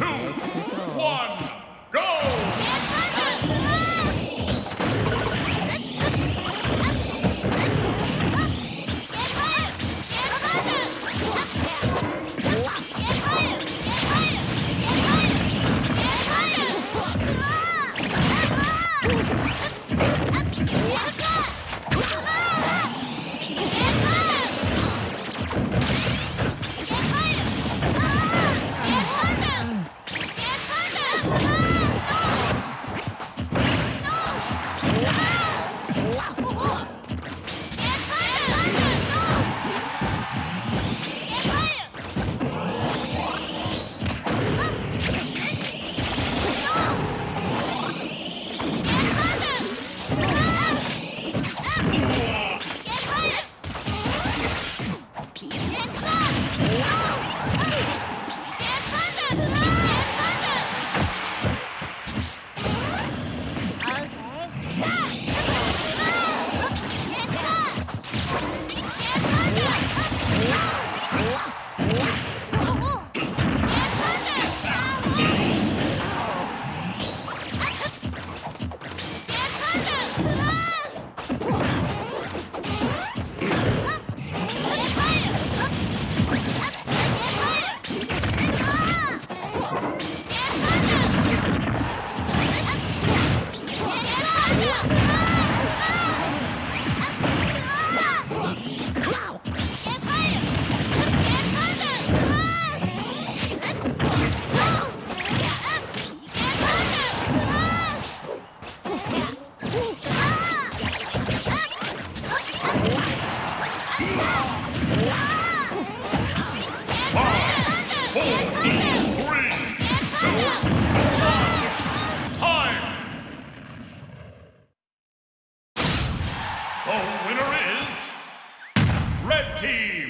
one, 我 The winner is Red Team!